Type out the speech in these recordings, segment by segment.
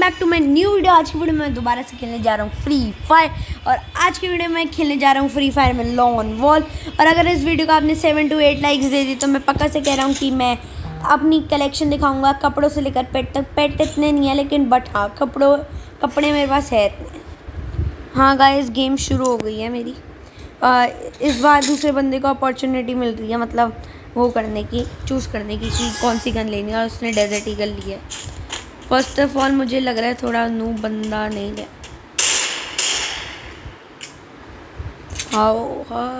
Back to my new video. आज की video में दोबारा से खेलने जा रहा हूँ फ्री फायर और आज की वीडियो में खेलने जा रहा हूँ फ्री फायर में लॉन वॉल और अगर इस वीडियो को आपने सेवन टू एट लाइक्स दे दी तो मैं पक्का से कह रहा हूँ कि मैं अपनी कलेक्शन दिखाऊँगा। कपड़ों से लेकर पेट तक। पेट इतने नहीं है लेकिन बट हाँ कपड़ों कपड़े मेरे पास है। हाँ गाइस गेम शुरू हो गई है मेरी। आ, इस बार दूसरे बंदे को अपॉर्चुनिटी मिल रही है मतलब वो करने की चूज़ करने की कि कौन सी गन लेनी है और उसने डेजर्ट ही ईगल ली है। फ़र्स्ट ऑफ़ ऑल मुझे लग रहा है थोड़ा नू बंदा नहीं है। How how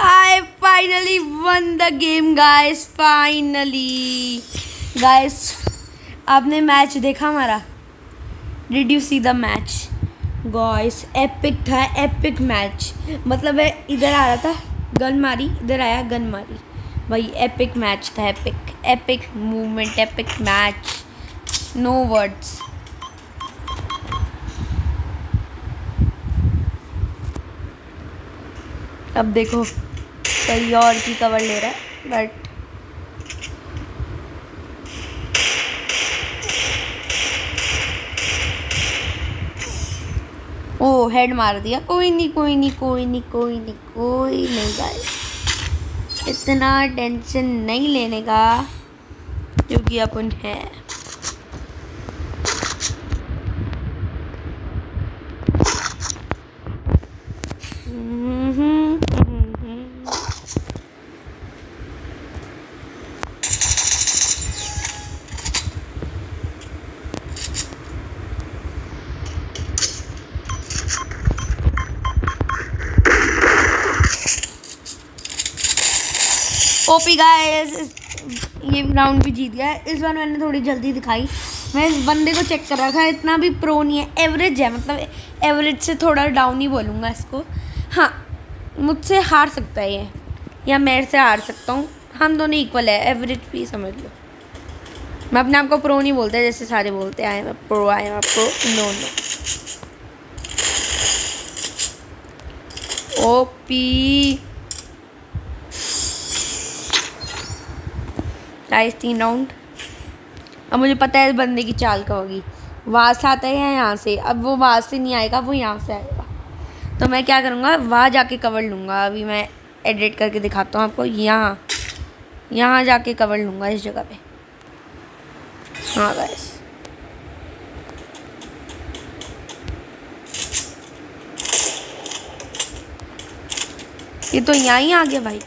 I finally won the game, guys, finally. Guys, आपने मैच देखा हमारा? Did you see the match guys epic था एपिक मैच मतलब है, इधर आ रहा था गन मारी, इधर आया गन मारी. भाई एपिक मैच था epic epic movement epic match no words अब देखो। कहीं और की कवर ले रहा है बट ओ हेड मार दिया। कोई नहीं कोई नहीं कोई नहीं कोई नहीं कोई नहीं गाइस इतना टेंशन नहीं लेने का क्योंकि अपन है। ओपी गाइस ये राउंड भी जीत गया। इस बार मैंने थोड़ी जल्दी दिखाई। मैं इस बंदे को चेक कर रहा था, इतना भी प्रो नहीं है एवरेज है मतलब एवरेज से थोड़ा डाउन ही बोलूँगा इसको। हाँ मुझसे हार सकता है ये, या मेरे से हार सकता हूँ। हम दोनों इक्वल है एवरेज भी समझ लो। मैं अपने आप को प्रो नहीं बोलता, जैसे सारे बोलते हैं I pro I am pro no no OP guys तीन राउंड अब मुझे पता है इस बंदे की चाल का होगी। वहाँ से आता है या यहाँ से। अब वो वहाँ से नहीं आएगा, वो यहाँ से आएगा। तो मैं क्या करूँगा? वहाँ जाके कवर लूँगा। अभी मैं एडिट करके दिखाता हूँ आपको। यहाँ यहाँ जाके कवर लूँगा इस जगह पे। हाँ गाइस ये तो यहाँ ही आ गया भाई।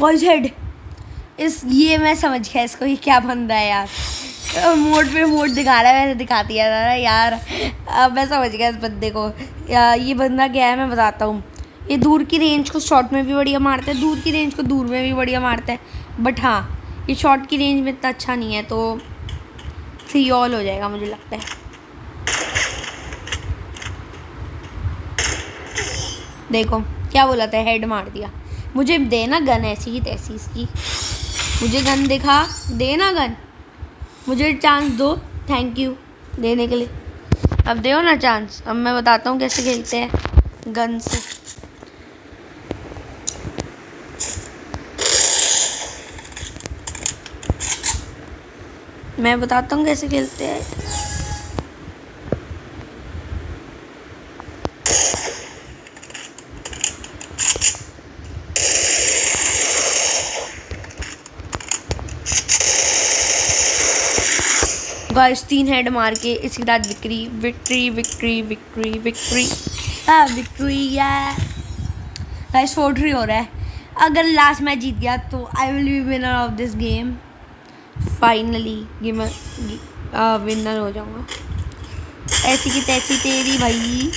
वॉइस हेड इस, ये मैं समझ गया इसको ये क्या बंदा है यार। मोड पे मोड दिखा रहा है, मैंने दिखा दिया था यार। अब मैं समझ गया इस बंदे को। या, ये बंदा क्या है, मैं बताता हूँ। ये दूर की रेंज को शॉर्ट में भी बढ़िया मारता है, दूर की रेंज को दूर में भी बढ़िया मारता है। बट हाँ ये शॉर्ट की रेंज में इतना अच्छा नहीं है तो थ्री ऑल हो जाएगा मुझे लगता है। देखो, क्या बोला था हेड मार दिया। मुझे देना गन ऐसी ही तैसी इसकी। मुझे गन दिखा, देना गन। मुझे चांस दो थैंक यू देने के लिए। अब दे ना चांस अब मैं बताता हूँ कैसे खेलते हैं गन से। मैं बताता हूँ कैसे खेलते हैं। गाइस तीन हेड मार के, इसके बाद victory victory victory victory victory हाँ विक्ट्री गाइस फोर थ्री हो रहा है। अगर लास्ट मैच जीत गया तो I will be winner of this game finally game winner हो जाऊँगा। ऐसी की तैसी तेरी भाई।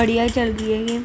बढ़िया चल रही है गेम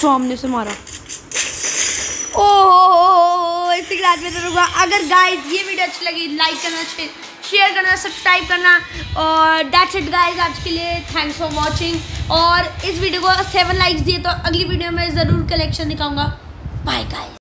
सामने से मारा। ओ इसी के साथ में तो अगर गाइस ये वीडियो अच्छी लगी लाइक करना शेयर करना सब्सक्राइब करना। और डैट्स इट गाइस आज के लिए थैंक्स फॉर वाचिंग और इस वीडियो को सेवन लाइक्स दिए तो अगली वीडियो में ज़रूर कलेक्शन दिखाऊँगा। Bye guys